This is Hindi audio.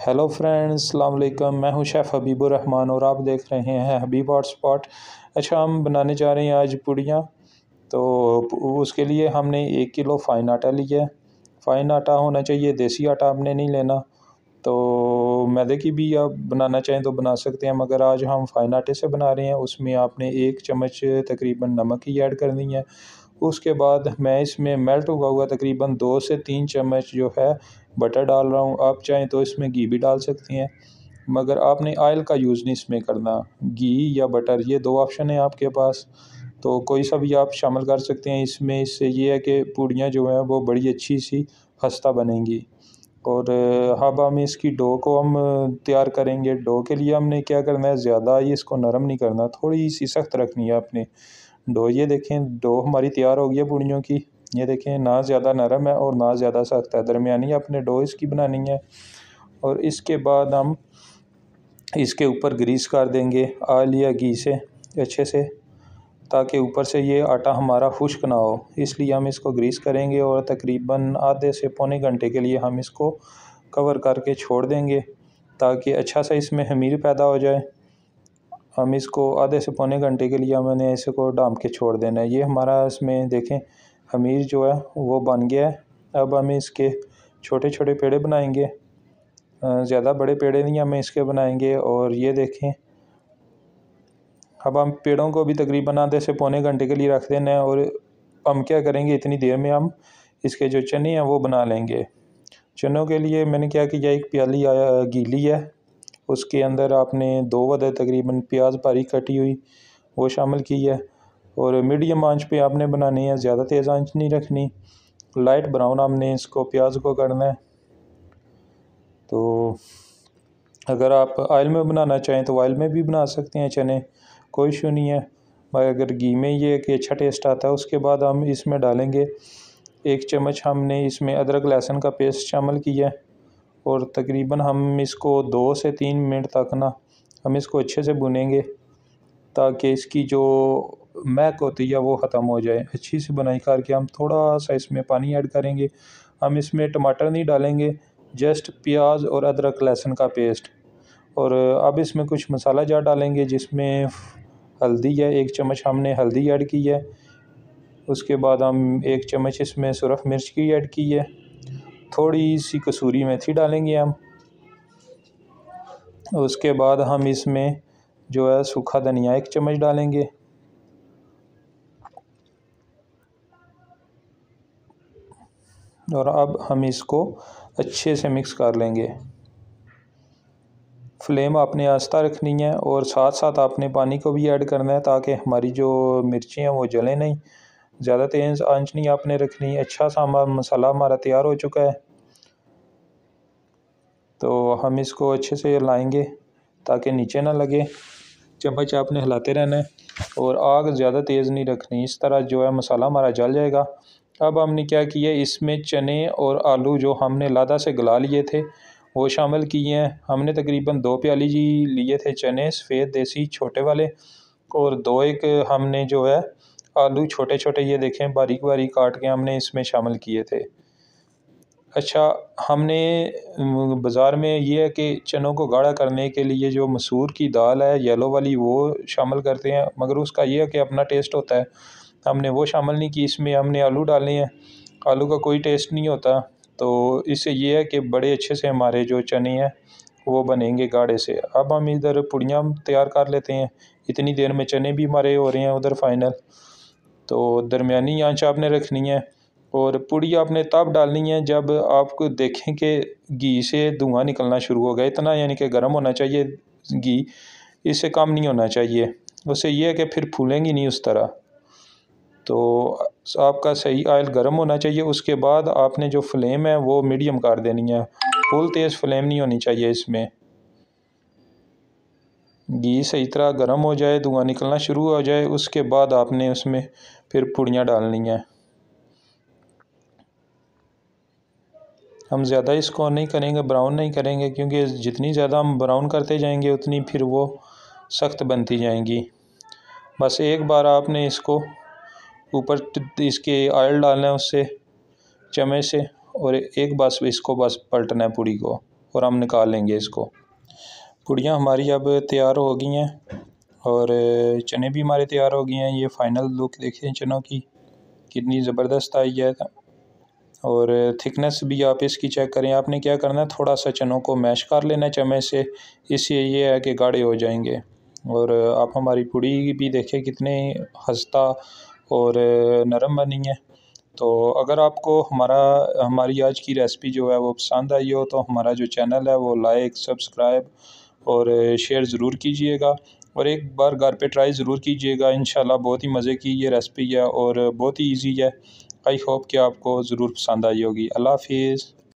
हेलो फ्रेंड्स अस्सलाम वालेकुम मैं हूँ शेफ़ हबीबुर रहमान और आप देख रहे हैं हबीब हॉट स्पॉट अच्छा हम बनाने जा रहे हैं आज पूड़ियाँ। तो उसके लिए हमने एक किलो फ़ाइन आटा लिया है। फ़ाइन आटा होना चाहिए, देसी आटा आपने नहीं लेना। तो मैदे की भी आप बनाना चाहें तो बना सकते हैं, मगर आज हम फ़ाइन आटे से बना रहे हैं। उसमें आपने एक चम्मच तकरीबन नमक ही ऐड करनी है। उसके बाद मैं इसमें मेल्ट हुआ हुआ तकरीबन दो से तीन चम्मच जो है बटर डाल रहा हूँ। आप चाहें तो इसमें घी भी डाल सकती हैं। मगर आपने आयल का यूज़ नहीं इसमें करना। घी या बटर, ये दो ऑप्शन है आपके पास। तो कोई सा भी आप शामिल कर सकते हैं। इसमें इससे ये है कि पूड़ियाँ जो हैं वो बड़ी अच्छी सी खस्ता बनेंगी। और, अब हम इसकी डो को हम तैयार करेंगे। डो के लिए हमने क्या करना है? ज़्यादा ही इसको नरम नहीं करना। थोड़ी सी सख्त रखनी है आपने। डो, ये देखें, डो हमारी तैयार हो गई है पूड़ियों की। ये देखें ना ज़्यादा नरम है और ना ज़्यादा सख्त है। दरमियानी अपने डो इसकी बनानी है और इसके बाद हम इसके ऊपर ग्रीस कर देंगे आयल या घी से अच्छे से, ताकि ऊपर से ये आटा हमारा खुश्क ना हो। इसलिए हम इसको ग्रीस करेंगे और तकरीबन आधे से पौने घंटे के लिए हम इसको कवर करके छोड़ देंगे, ताकि अच्छा सा इसमें हमीर पैदा हो जाए। हम इसको आधे से पौने घंटे के लिए हमने इसको डाम के छोड़ देना है। ये हमारा इसमें देखें खमीर जो है, वो बन गया है। अब हम इसके छोटे छोटे पेड़े बनाएँगे। ज़्यादा बड़े पेड़े नहीं हमें इसके बनाएँगे और ये देखें। अब हम पेड़ों को भी तकरीबन आधे से पौने घंटे के लिए रख देना है और हम क्या करेंगे, इतनी देर में हम इसके जो चने हैं, वो बना लेंगे। चनों के लिए मैंने क्या किया, एक प्याली गीली है। उसके अंदर आपने दो वदे तकरीबन प्याज बारीक कटी हुई, वो शामिल की है। और मीडियम आँच पे आपने बनानी है, ज़्यादा तेज़ आँच नहीं रखनी। लाइट ब्राउन हमने इसको, प्याज को करना है। तो अगर आप ऑयल में बनाना चाहें तो ऑयल में भी बना सकते हैं चने, कोई इशू नहीं है। अगर घी में ये कि अच्छा टेस्ट आता है, उसके बाद हम इसमें डालेंगे एक चम्मच हमने इसमें अदरक लहसुन का पेस्ट शामिल किया है। और तकरीबन हम इसको दो से तीन मिनट तक ना, हम इसको अच्छे से भुनेंगे। ताकि इसकी जो महक होती है वो ख़त्म हो जाए। अच्छी सी बनाई करके हम थोड़ा सा इसमें पानी ऐड करेंगे। हम इसमें टमाटर नहीं डालेंगे, जस्ट प्याज और अदरक लहसुन का पेस्ट। और अब इसमें कुछ मसाला जार डालेंगे जिसमें हल्दी है एक चम्मच हमने हल्दी ऐड की है। उसके बाद हम एक चम्मच इसमें सुरख मिर्च की ऐड की है। थोड़ी सी कसूरी मेथी डालेंगे हम। उसके बाद हम इसमें जो है सूखा धनिया एक चम्मच डालेंगे। और अब हम इसको अच्छे से मिक्स कर लेंगे। फ्लेम आपने आस्था रखनी है और साथ साथ आपने पानी को भी ऐड करना है ताकि हमारी जो मिर्ची हैं वो जलें नहीं। ज़्यादा तेज़ आँच नहीं आपने रखनी अच्छा सा हमारा मसाला हमारा तैयार हो चुका है। तो हम इसको अच्छे से लाएँगे ताकि नीचे ना लगे। चम्मच आपने हिलाते रहना है और आग ज़्यादा तेज़ नहीं रखनी। इस तरह जो है मसाला हमारा जल जाएगा। अब हमने क्या किया, इसमें चने और आलू जो हमने लादा से गला लिए थे, वो शामिल किए हैं। हमने तकरीबन दो प्याली जी लिए थे चने, सफ़ेद, देसी, छोटे वाले। और दो एक हमने जो है आलू छोटे छोटे ये देखें बारीक बारीक काट के हमने इसमें शामिल किए थे। अच्छा हमने बाज़ार में ये है कि चनों को गाढ़ा करने के लिए जो मसूर की दाल है, येलो वाली, वो शामिल करते हैं। मगर उसका ये है कि अपना टेस्ट होता है। हमने वो शामिल नहीं की, इसमें हमने आलू डाले हैं। आलू का कोई टेस्ट नहीं होता। तो इससे ये है कि बड़े अच्छे से हमारे जो चने हैं, वो बनेंगे गाढ़े से। अब हम इधर पुड़ियाँ तैयार कर लेते हैं। इतनी देर में चने भी हमारे हो रहे हैं उधर फाइनल तो दरमियानी आँच आपने रखनी है। और पुड़ी आपने तब डालनी है जब आपको देखें कि घी से धुआँ निकलना शुरू हो गया। इतना यानी कि गर्म होना चाहिए घी, इससे कम नहीं होना चाहिए। उससे यह है कि फिर फूलेंगी नहीं उस तरह। तो आपका सही आयल गर्म होना चाहिए, उसके बाद आपने जो फ्लेम है वो मीडियम कर देनी है। फुल तेज़ फ्लेम नहीं होनी चाहिए इसमें। घी सही तरह गर्म हो जाए, धुआँ निकलना शुरू हो जाए, उसके बाद आपने उसमें फिर पुड़ियाँ डालनी हैं। हम ज़्यादा इसको नहीं करेंगे ब्राउन नहीं करेंगे, क्योंकि जितनी ज़्यादा हम ब्राउन करते जाएँगे, उतनी फिर वो सख्त बनती जाएँगी। बस एक बार आपने इसको ऊपर इसके ऑयल डालना है उससे चमे से, और एक बस इसको बस पलटना है पूड़ी को, और हम निकाल लेंगे इसको। पूड़ियाँ हमारी अब तैयार हो गई हैं, और चने भी हमारे तैयार हो गए हैं। ये फ़ाइनल लुक देखिए चनों की, कितनी ज़बरदस्त आई है। और थिकनेस भी आप इसकी चेक करें। आपने क्या करना है? थोड़ा सा चनों को मैश कर लेना चमे से। इससे ये है कि गाढ़े हो जाएँगे। और आप हमारी पूड़ी भी देखें कितने हंसता और नरम बनी है। तो अगर आपको हमारा, हमारी आज की रेसिपी जो है वो पसंद आई हो तो हमारा जो चैनल है वो लाइक सब्सक्राइब और शेयर ज़रूर कीजिएगा। और एक बार घर पे ट्राई ज़रूर कीजिएगा। इन बहुत ही मज़े की ये रेसिपी है और बहुत ही ईजी है। आई होप कि आपको ज़रूर पसंद आई होगी। अल्लाह हाफिज़।